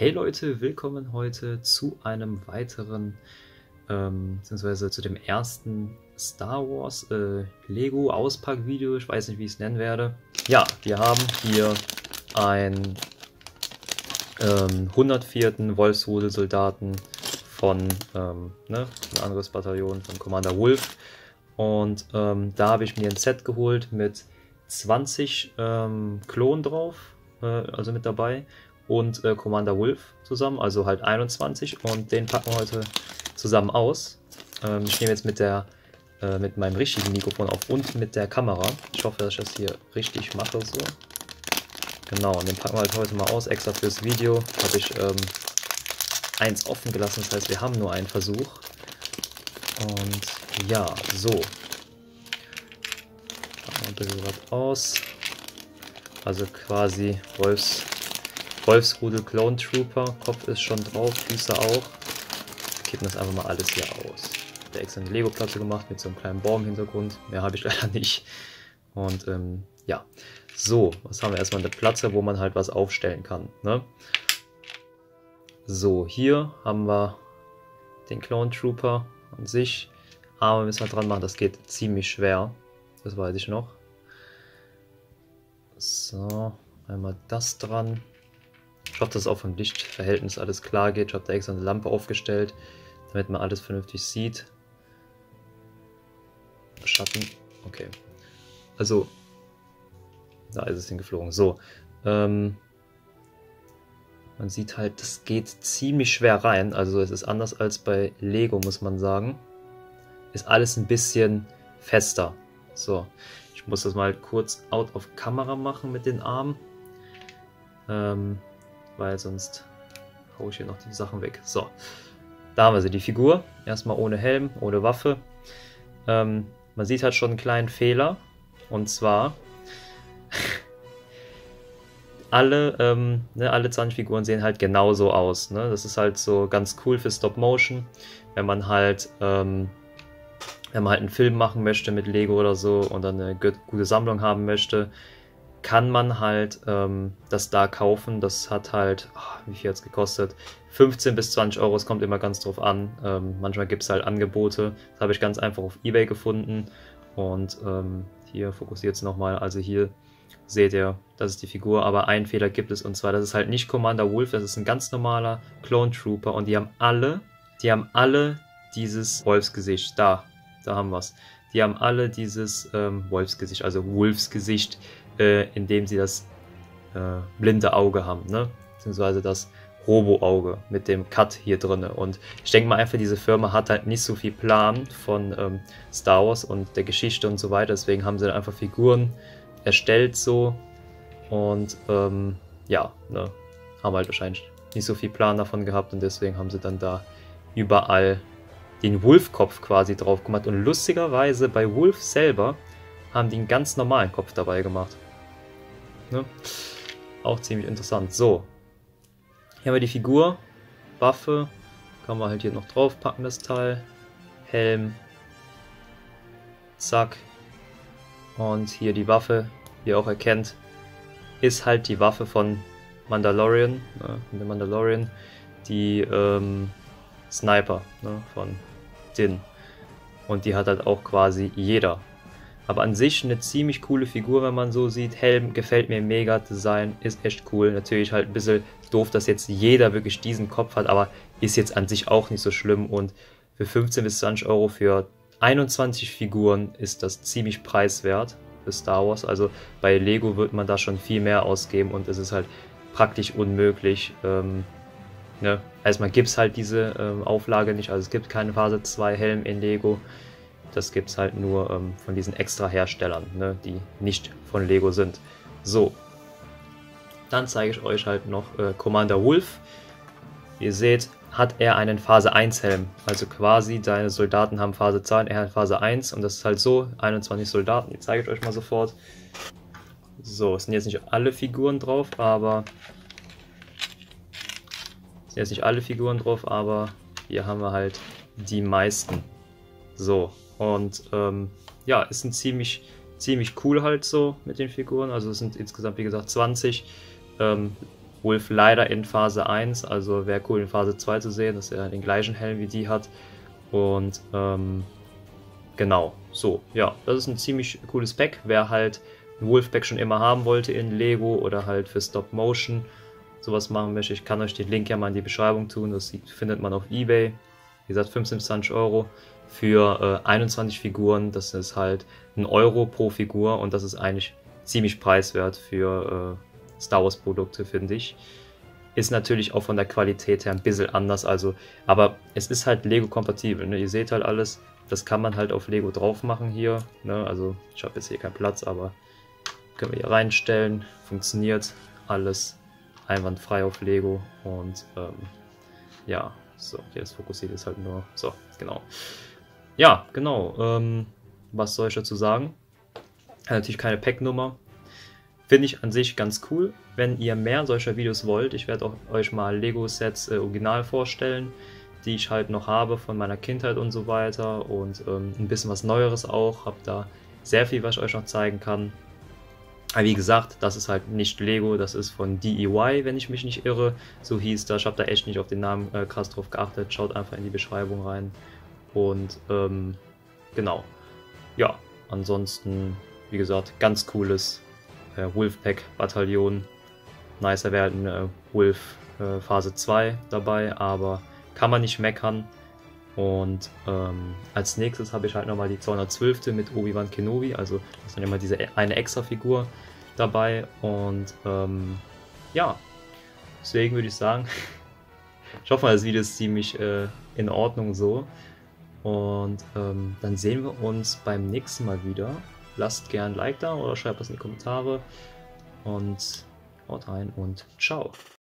Hey Leute, willkommen heute zu einem weiteren, ähm, beziehungsweise zu dem ersten Star Wars äh, Lego Auspackvideo. Ich weiß nicht, wie ich es nennen werde. Ja, wir haben hier ein ähm, 104. Wolfsrudel-Soldaten von ähm, ne, ein anderes Bataillon von Commander Wolf. Und ähm, da habe ich mir ein Set geholt mit 20 ähm, Klonen drauf, äh, also mit dabei, und äh, Commander Wolf zusammen, also halt 21. Und den packen wir heute zusammen aus. Ähm, ich nehme jetzt mit der äh, mit meinem richtigen Mikrofon auf und mit der Kamera. Ich hoffe, dass ich das hier richtig mache so. Genau, und den packen wir halt heute mal aus, extra fürs Video. Habe ich ähm, eins offen gelassen, das heißt, wir haben nur einen Versuch. Und ja, so. Packen wir ein bisschen was aus. Also quasi Wolfs, Wolfsrudel Clone Trooper. Kopf ist schon drauf, Füße auch. Kippen das einfach mal alles hier aus. Der extra eine Lego-Platte gemacht mit so einem kleinen Baum-Hintergrund. Mehr habe ich leider nicht. Und ähm, ja, so, was haben wir erstmal eine Platte, wo man halt was aufstellen kann. Ne? So, hier haben wir den Clone Trooper an sich. Arme müssen wir dran machen, das geht ziemlich schwer. Das weiß ich noch. So, einmal das dran. Ich hoffe, dass auch vom Lichtverhältnis alles klar geht. Ich habe da extra eine Lampe aufgestellt, damit man alles vernünftig sieht. Schatten, okay. Also, da ist es hingeflogen. So, ähm, man sieht halt, das geht ziemlich schwer rein. Also es ist anders als bei Lego, muss man sagen. Ist alles ein bisschen fester. So, ich muss das mal kurz out of Kamera machen mit den Armen. Ähm, weil sonst haue ich hier noch die Sachen weg. So, da haben wir sie, die Figur. Erstmal ohne Helm, ohne Waffe. Ähm, man sieht halt schon einen kleinen Fehler. Und zwar alle, ähm, ne, alle 20 Figuren sehen halt genauso aus. Ne? Das ist halt so ganz cool für Stop Motion, wenn man halt, ähm, wenn man halt einen Film machen möchte mit Lego oder so und dann eine gute Sammlung haben möchte, kann man halt ähm, das da kaufen. Das hat halt, oh, wie viel hat es gekostet? 15 bis 20 Euro, es kommt immer ganz drauf an. Ähm, manchmal gibt es halt Angebote. Das habe ich ganz einfach auf Ebay gefunden. Und ähm, hier fokussiert es nochmal. Also hier seht ihr, das ist die Figur, aber einen Fehler gibt es und zwar, das ist halt nicht Commander Wolf, das ist ein ganz normaler Clone Trooper und die haben alle, die haben alle dieses Wolfsgesicht, da, da haben wir es. Die haben alle dieses ähm, Wolfsgesicht, also Wolfsgesicht, äh, indem sie das äh, blinde Auge haben, ne? beziehungsweise das Robo-Auge mit dem Cut hier drin. Und ich denke mal einfach, diese Firma hat halt nicht so viel Plan von ähm, Star Wars und der Geschichte und so weiter. Deswegen haben sie dann einfach Figuren erstellt so. Und ähm, ja, ne, haben halt wahrscheinlich nicht so viel Plan davon gehabt und deswegen haben sie dann da überall den Wolf-Kopf quasi drauf gemacht. Und lustigerweise bei Wolf selber haben die einen ganz normalen Kopf dabei gemacht. Ne? Auch ziemlich interessant. So. Hier haben wir die Figur. Waffe. Kann man halt hier noch drauf packen, das Teil. Helm. Zack. Und hier die Waffe, wie ihr auch erkennt, ist halt die Waffe von Mandalorian, ne, von dem Mandalorian, die ähm, Sniper ne, von Din. Und die hat halt auch quasi jeder. Aber an sich eine ziemlich coole Figur, wenn man so sieht. Helm gefällt mir mega, Design ist echt cool. Natürlich halt ein bisschen doof, dass jetzt jeder wirklich diesen Kopf hat, aber ist jetzt an sich auch nicht so schlimm. Und für 15 bis 20 Euro für 21 Figuren ist das ziemlich preiswert für Star Wars. Also bei Lego wird man da schon viel mehr ausgeben und es ist halt praktisch unmöglich. Ähm, ne? Erstmal gibt es halt diese ähm, Auflage nicht, also es gibt keine Phase 2 Helm in Lego. Das gibt es halt nur ähm, von diesen extra Herstellern, ne? die nicht von Lego sind. So, dann zeige ich euch halt noch äh, Commander Wolf. Ihr seht, hat er einen Phase 1 Helm. Also quasi deine Soldaten haben Phase 2 er hat Phase 1 und das ist halt so, 21 Soldaten, die zeige ich euch mal sofort. So, es sind jetzt nicht alle Figuren drauf, aber es sind jetzt nicht alle Figuren drauf, aber hier haben wir halt die meisten. So, und ähm, ja, es sind ziemlich, ziemlich cool halt so mit den Figuren. Also es sind insgesamt, wie gesagt, 20. Ähm, Wolf leider in Phase 1, also wäre cool in Phase 2 zu sehen, dass er den gleichen Helm wie die hat. Und ähm, genau, so, ja, das ist ein ziemlich cooles Pack. Wer halt ein Wolf-Pack schon immer haben wollte in Lego oder halt für Stop Motion sowas machen möchte, ich kann euch den Link ja mal in die Beschreibung tun. Das findet man auf Ebay. Wie gesagt, 15 bis 20 Euro für äh, 21 Figuren. Das ist halt ein Euro pro Figur und das ist eigentlich ziemlich preiswert für äh, Star Wars Produkte, finde ich. Ist natürlich auch von der Qualität her ein bisschen anders, also, aber es ist halt Lego-kompatibel. Ne? Ihr seht halt alles, das kann man halt auf Lego drauf machen hier. Ne? Also, ich habe jetzt hier keinen Platz, aber können wir hier reinstellen. Funktioniert alles einwandfrei auf Lego und ähm, ja, so, okay, das fokussiert ist halt nur. So, genau. Ja, genau. Ähm, was soll ich dazu sagen? Natürlich keine Packnummer. Finde ich an sich ganz cool. Wenn ihr mehr solcher Videos wollt, ich werde euch mal Lego-Sets äh, original vorstellen, die ich halt noch habe von meiner Kindheit und so weiter und ähm, ein bisschen was Neueres auch. Hab da sehr viel, was ich euch noch zeigen kann. Aber wie gesagt, das ist halt nicht Lego, das ist von DEY, wenn ich mich nicht irre. So hieß das. Ich habe da echt nicht auf den Namen äh, krass drauf geachtet. Schaut einfach in die Beschreibung rein. Und ähm, genau. Ja, ansonsten, wie gesagt, ganz cooles äh, Wolfpack-Bataillon. Nicer werden äh, Wolf äh, Phase 2 dabei, aber kann man nicht meckern. Und ähm, als nächstes habe ich halt nochmal die 212. mit Obi-Wan Kenobi, also das ist dann immer diese e-, eine extra Figur dabei. Und ähm, ja, deswegen würde ich sagen, ich hoffe, das Video ist ziemlich äh, in Ordnung so. Und ähm, dann sehen wir uns beim nächsten Mal wieder. Lasst gern ein Like da oder schreibt was in die Kommentare. Und haut rein und ciao.